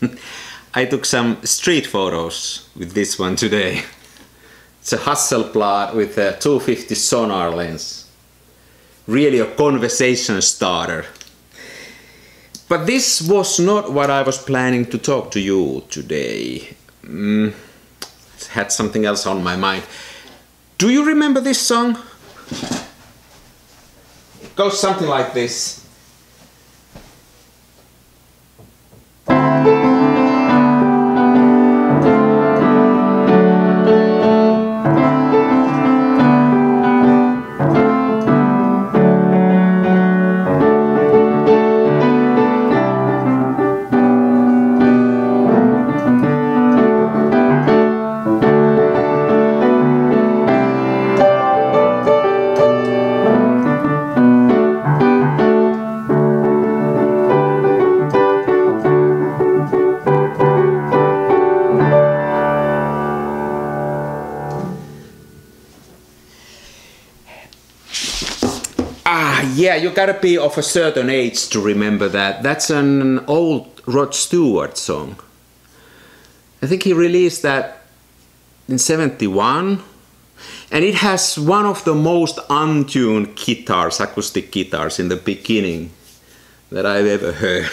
I took some street photos with this one today. It's a Hasselblad with a 250 Sonnar lens. Really a conversation starter. But this was not what I was planning to talk to you today. Mm, had something else on my mind. Do you remember this song? It goes something like this. Gotta be of a certain age to remember that. That's an old Rod Stewart song. I think he released that in 71. And it has one of the most untuned guitars, acoustic guitars, in the beginning that I've ever heard.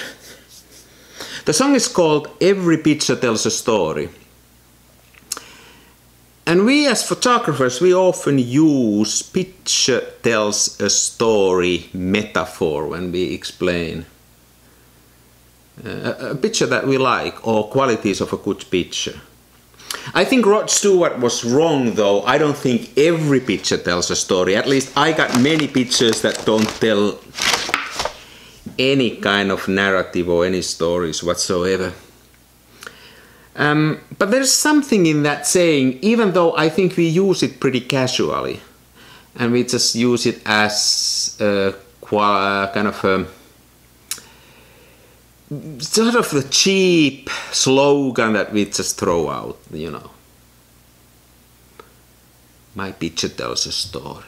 The song is called Every Picture Tells a Story. And we as photographers, we often use picture tells a story metaphor when we explain uh, a picture that we like or qualities of a good picture. I think Rod Stewart was wrong though. I don't think every picture tells a story. At least I got many pictures that don't tell any kind of narrative or any stories whatsoever. Um, but there's something in that saying, even though I think we use it pretty casually, and we just use it as a kind of a sort of the cheap slogan that we just throw out, you know. My picture tells a story.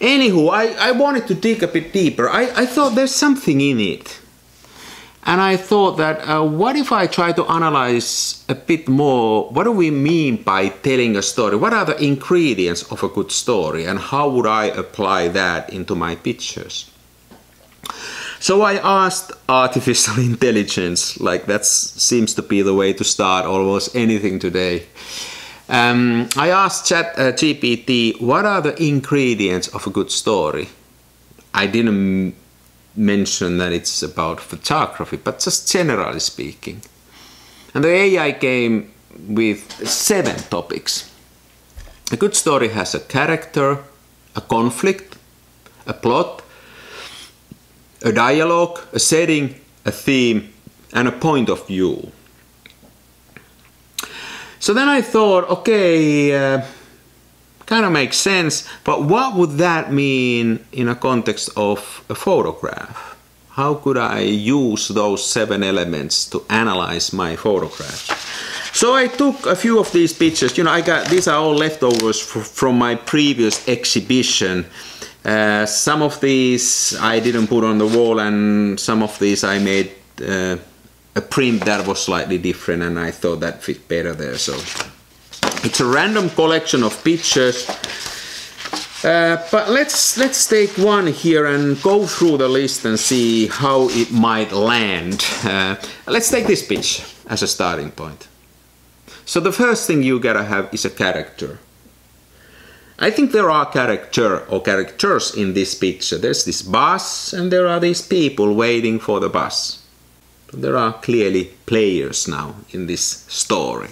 Anywho, I, I wanted to dig a bit deeper. I, I thought there's something in it. And I thought that uh, what if I try to analyze a bit more what do we mean by telling a story? What are the ingredients of a good story and how would I apply that into my pictures? So I asked artificial intelligence, like that seems to be the way to start almost anything today. Um, I asked Chat uh, GPT, what are the ingredients of a good story? I didn't mention that it's about photography, but just generally speaking. And the AI came with seven topics. A good story has a character, a conflict, a plot, a dialogue, a setting, a theme, and a point of view. So then I thought, okay, uh, kind of makes sense, but what would that mean in a context of a photograph? How could I use those seven elements to analyze my photograph? So I took a few of these pictures. You know, I got these are all leftovers from my previous exhibition. Uh, some of these I didn't put on the wall, and some of these I made uh, a print that was slightly different, and I thought that fit better there. So it's a random collection of pictures. Uh, but let's let's take one here and go through the list and see how it might land. Uh, let's take this picture as a starting point. So the first thing you gotta have is a character. I think there are character or characters in this picture. There's this bus and there are these people waiting for the bus. There are clearly players now in this story.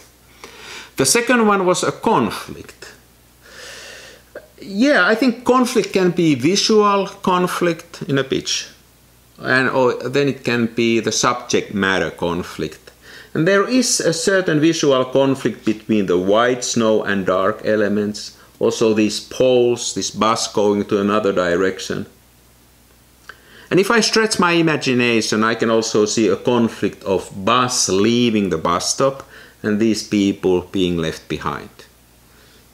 The second one was a conflict. Yeah, I think conflict can be visual conflict in a pitch. And or then it can be the subject matter conflict. And there is a certain visual conflict between the white snow and dark elements. Also these poles, this bus going to another direction. And if I stretch my imagination, I can also see a conflict of bus leaving the bus stop and these people being left behind.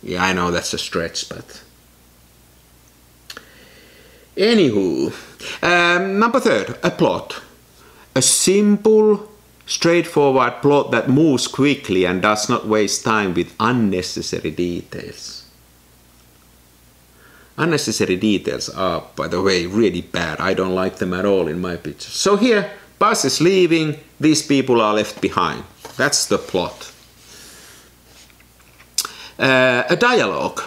Yeah, I know that's a stretch, but. Anywho, um, number third, a plot. A simple, straightforward plot that moves quickly and does not waste time with unnecessary details. Unnecessary details are, by the way, really bad. I don't like them at all in my pictures. So here, bus is leaving, these people are left behind. That's the plot. Uh, a dialogue.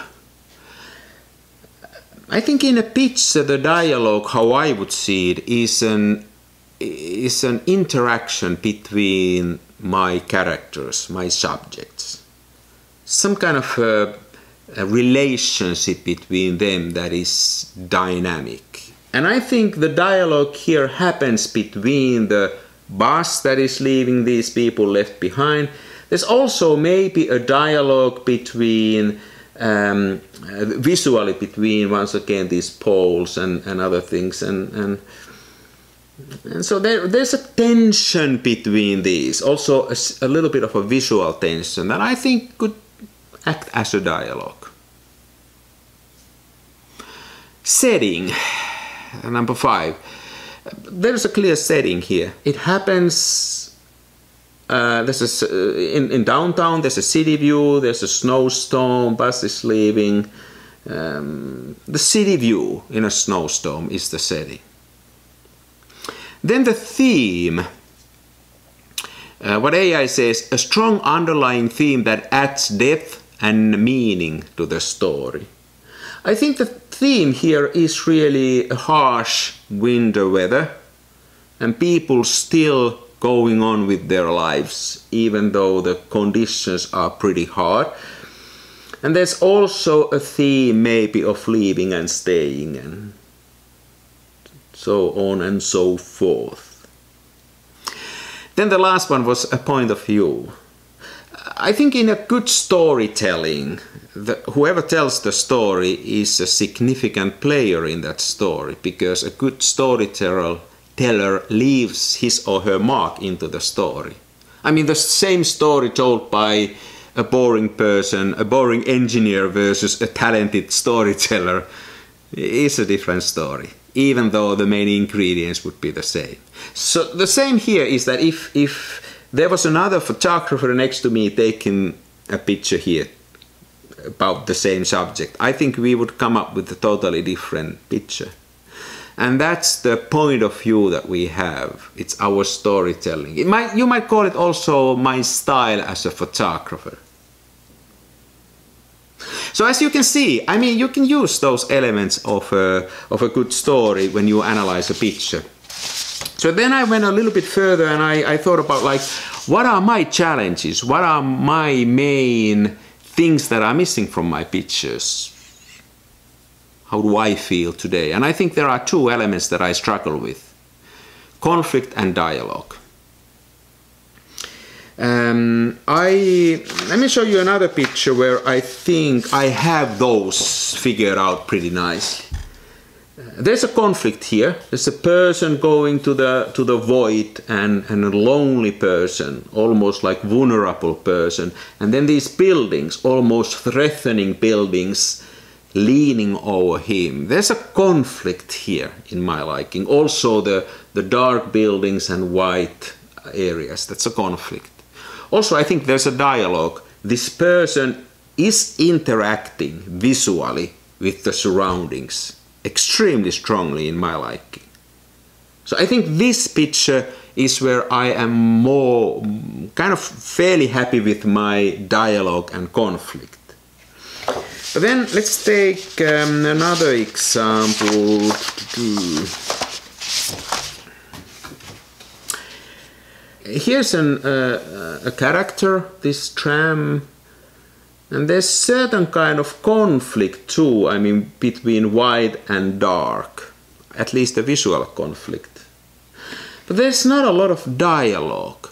I think in a picture, the dialogue, how I would see it, is an is an interaction between my characters, my subjects. Some kind of a, a relationship between them that is dynamic. And I think the dialogue here happens between the bus that is leaving these people left behind. There's also maybe a dialogue between um, visually between once again these poles and, and other things and, and and so there, there's a tension between these, also a, a, little bit of a visual tension that I think could act as a dialogue. Setting, number five. There's a clear setting here. It happens. Uh, there's a, uh, in, in downtown. There's a city view. There's a snowstorm. Bus is leaving. Um, the city view in a snowstorm is the setting. Then the theme. Uh, what AI says, a strong underlying theme that adds depth and meaning to the story. I think the theme here is really harsh winter weather and people still going on with their lives even though the conditions are pretty hard. And there's also a theme maybe of leaving and staying and so on and so forth. Then the last one was a point of view. I think in a good storytelling, the, whoever tells the story is a significant player in that story because a good storyteller teller leaves his or her mark into the story. I mean, the same story told by a boring person, a boring engineer versus a talented storyteller is a different story even though the main ingredients would be the same. So the same here is that if, if there was another photographer next to me taking a picture here about the same subject, I think we would come up with a totally different picture. And that's the point of view that we have. It's our storytelling. It might, you might call it also my style as a photographer. So as you can see, I mean, you can use those elements of a, of a good story when you analyze a picture. So then I went a little bit further and I, I thought about like, what are my challenges? What are my main things that are missing from my pictures? How do I feel today? And I think there are two elements that I struggle with. Conflict and dialogue. Um, I let me show you another picture where I think I have those figured out pretty nicely. There's a conflict here. There's a person going to the to the void and, and a lonely person, almost like vulnerable person, and then these buildings, almost threatening buildings, leaning over him. There's a conflict here in my liking. Also the the dark buildings and white areas. That's a conflict. Also, I think there's a dialogue. This person is interacting visually with the surroundings extremely strongly in my liking. So I think this picture is where I am more kind of fairly happy with my dialogue and conflict. But then let's take um, another example. here's an, uh, a character, this tram, and there's certain kind of conflict too, I mean, between white and dark, at least a visual conflict. But there's not a lot of dialogue.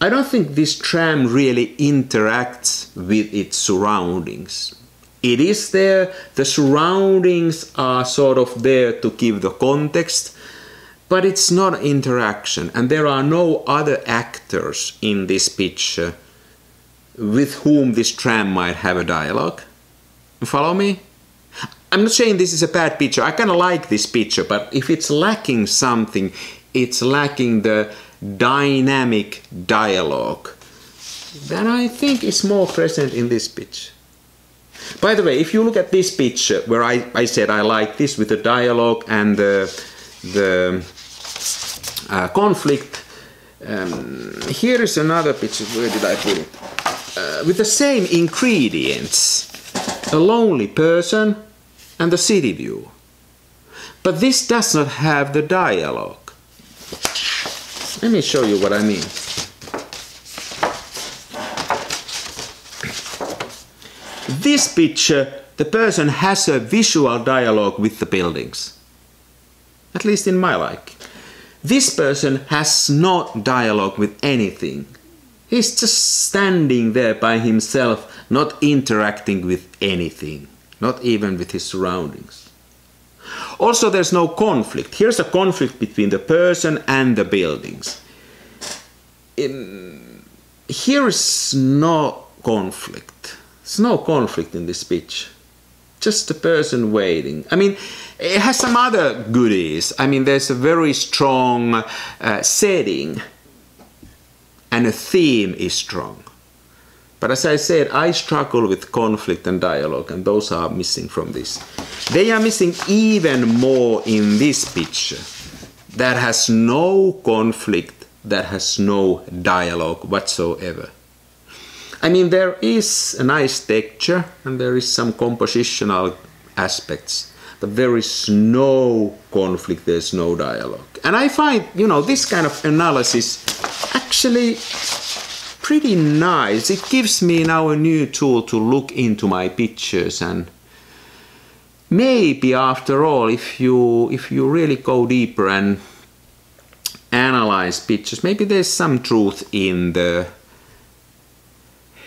I don't think this tram really interacts with its surroundings. It is there, the surroundings are sort of there to give the context, but it's not interaction, and there are no other actors in this picture with whom this tram might have a dialogue. Follow me? I'm not saying this is a bad picture. I kind of like this picture, but if it's lacking something, it's lacking the dynamic dialogue that I think is more present in this picture. By the way, if you look at this picture where I, I said I like this with the dialogue and the, the uh, conflict, um, here is another picture. Where did I put it? Uh, with the same ingredients a lonely person and the city view. But this does not have the dialogue. Let me show you what I mean. This picture, the person has a visual dialogue with the buildings. At least in my like. This person has no dialogue with anything. He's just standing there by himself, not interacting with anything, not even with his surroundings. Also, there's no conflict. Here's a conflict between the person and the buildings. In, here is no conflict. There's no conflict in this speech. Just a person waiting. I mean, it has some other goodies. I mean, there's a very strong uh, setting and a theme is strong. But as I said, I struggle with conflict and dialogue, and those are missing from this. They are missing even more in this picture that has no conflict, that has no dialogue whatsoever. I mean, there is a nice texture and there is some compositional aspects, but there is no conflict, there's no dialogue. And I find, you know, this kind of analysis actually pretty nice. It gives me now a new tool to look into my pictures and maybe after all if you if you really go deeper and analyze pictures maybe there's some truth in the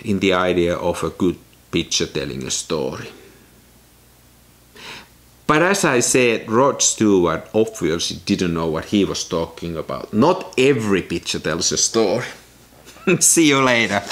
in the idea of a good picture telling a story. But as I said, Rod Stewart obviously didn't know what he was talking about. Not every picture tells a story. See you later.